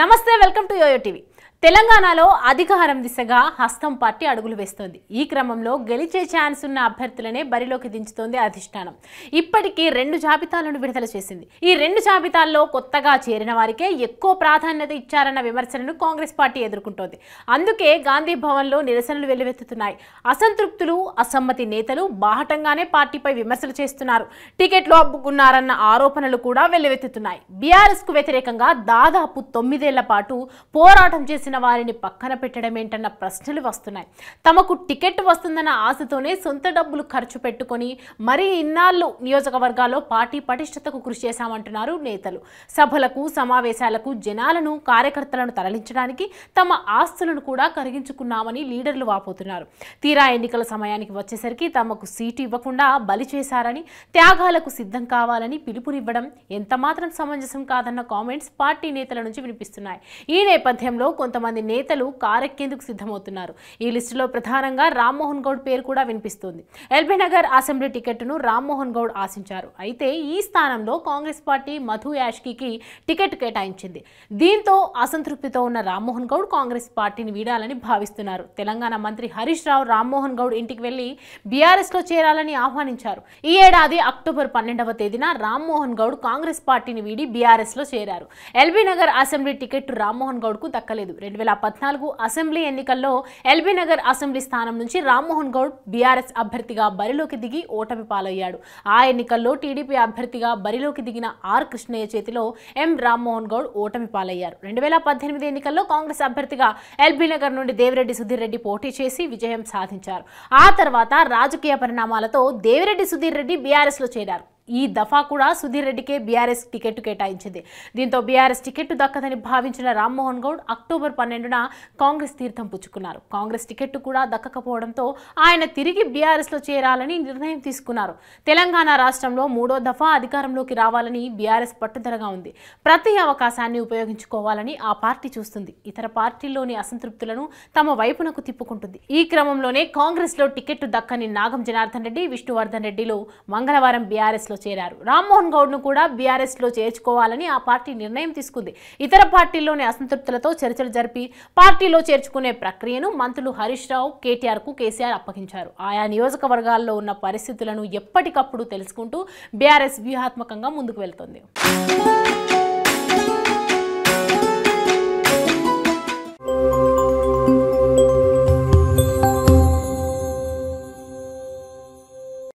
నమస్తే welcome to yo-yo TV. తెలంగాణలో అధికారం దిశగా హస్తం పార్టీ అడుగులు వేస్తోంది. ఈ క్రమంలో గెలిచే ఛాన్స్ ఉన్న అభ్యర్థులనే బరిలోకి దించుతోంది అధిష్టానం. ఇప్పటికీ రెండు జాబితాలను విడుదల చేసింది. ఈ రెండు జాబితాల్లో కొత్తగా చేరిన వారికే ఎక్కువ ప్రాధాన్యత ఇచ్చారన్న విమర్శలను కాంగ్రెస్ పార్టీ ఎదుర్కొంటోంది. అందుకే గాంధీ భవన్లో నిరసనలు వెల్లువెత్తుతున్నాయి. అసంతృప్తులు అసమ్మతి నేతలు బాహటంగానే పార్టీపై విమర్శలు చేస్తున్నారు. టికెట్లు అబ్బుకున్నారన్న ఆరోపణలు కూడా వెల్లువెత్తుతున్నాయి. బీఆర్ఎస్కు వ్యతిరేకంగా దాదాపు తొమ్మిదేళ్ళ పాటు పోరాటం చేసిన వారిని పక్కన పెట్టడమేంటన్న ప్రశ్నలు వస్తున్నాయి. తమకు టికెట్ వస్తుందన్న ఆశతోనే సొంత డబ్బులు ఖర్చు పెట్టుకొని మరీ ఇన్నాళ్ళు నియోజకవర్గాల్లో పార్టీ పటిష్టతకు కృషి చేశామంటున్నారు నేతలు. సభలకు సమావేశాలకు జనాలను కార్యకర్తలను తరలించడానికి తమ ఆస్తులను కూడా కరిగించుకున్నామని లీడర్లు వాపోతున్నారు. తీరా ఎన్నికల సమయానికి వచ్చేసరికి తమకు సీటు ఇవ్వకుండా బలి చేశారని త్యాగాలకు సిద్ధం కావాలని పిలుపునివ్వడం ఎంతమాత్రం సమంజసం కాదన్న కామెంట్స్ పార్టీ నేతల నుంచి వినిపిస్తున్నాయి. ఈ నేపథ్యంలో కొంత కొంతమంది నేతలు కారెక్కేందుకు సిద్ధమవుతున్నారు. ఈ లిస్టులో ప్రధానంగా రామ్మోహన్ గౌడ్ పేరు కూడా వినిపిస్తుంది. ఎల్బీ నగర్ అసెంబ్లీ టికెట్ను రామ్మోహన్ గౌడ్ ఆశించారు. అయితే ఈ స్థానంలో కాంగ్రెస్ పార్టీ మధు యాష్కి టికెట్ కేటాయించింది. దీంతో అసంతృప్తితో ఉన్న రామ్మోహన్ గౌడ్ కాంగ్రెస్ పార్టీని వీడాలని భావిస్తున్నారు. తెలంగాణ మంత్రి హరీష్ రావు రామ్మోహన్ గౌడ్ ఇంటికి వెళ్ళి బీఆర్ఎస్లో చేరాలని ఆహ్వానించారు. ఈ ఏడాది అక్టోబర్ పన్నెండవ తేదీన రామ్మోహన్ గౌడ్ కాంగ్రెస్ పార్టీని వీడి బీఆర్ఎస్లో చేరారు. LB Nagar assembly ticket Rammohan గౌడ్కు దక్కలేదు. రెండు వేల పద్నాలుగు అసెంబ్లీ ఎన్నికల్లో ఎల్బీ నగర్ అసెంబ్లీ స్థానం నుంచి రామ్మోహన్ గౌడ్ బీఆర్ఎస్ అభ్యర్థిగా బరిలోకి దిగి ఓటమి పాలయ్యాడు. ఆ ఎన్నికల్లో టీడీపీ అభ్యర్థిగా బరిలోకి దిగిన ఆర్ కృష్ణయ్య చేతిలో ఎం రామ్మోహన్ గౌడ్ ఓటమి పాలయ్యారు. రెండు వేల పద్దెనిమిది ఎన్నికల్లో కాంగ్రెస్ అభ్యర్థిగా ఎల్బీ నగర్ నుండి దేవిరెడ్డి సుధీర్ రెడ్డి పోటీ చేసి విజయం సాధించారు. ఆ తర్వాత రాజకీయ పరిణామాలతో దేవిరెడ్డి సుధీర్ రెడ్డి బీఆర్ఎస్లో చేరారు. ఈ దఫా కూడా సుధీర్ రెడ్డికే బీఆర్ఎస్ టికెట్ కేటాయించింది. దీంతో బీఆర్ఎస్ టికెట్ దక్కదని భావించిన రామ్మోహన్ గౌడ్ అక్టోబర్ పన్నెండున కాంగ్రెస్ తీర్థం పుచ్చుకున్నారు. కాంగ్రెస్ టికెట్ కూడా దక్కకపోవడంతో ఆయన తిరిగి బీఆర్ఎస్లో చేరాలని నిర్ణయం తీసుకున్నారు. తెలంగాణ రాష్ట్రంలో మూడో దఫా అధికారంలోకి రావాలని బీఆర్ఎస్ పట్టుదలగా ఉంది. ప్రతి అవకాశాన్ని ఉపయోగించుకోవాలని ఆ పార్టీ చూస్తుంది. ఇతర పార్టీల్లోని అసంతృప్తులను తమ వైపునకు తిప్పుకుంటుంది. ఈ క్రమంలోనే కాంగ్రెస్లో టికెట్ దక్కని నాగం జనార్దన్ రెడ్డి విష్ణువర్ధన్ రెడ్డిలు మంగళవారం బీఆర్ఎస్లో లో చేరారు. రామ్మోహన్ గౌడ్ను కూడా బీఆర్ఎస్లో చేర్చుకోవాలని ఆ పార్టీ నిర్ణయం తీసుకుంది. ఇతర పార్టీల్లోని అసంతృప్తులతో చర్చలు జరిపి పార్టీలో చేర్చుకునే ప్రక్రియను మంత్రులు హరీష్ రావు కేటీఆర్కు కేసీఆర్ అప్పగించారు. ఆయా నియోజకవర్గాల్లో ఉన్న పరిస్థితులను ఎప్పటికప్పుడు తెలుసుకుంటూ బీఆర్ఎస్ వ్యూహాత్మకంగా ముందుకు వెళ్తోంది.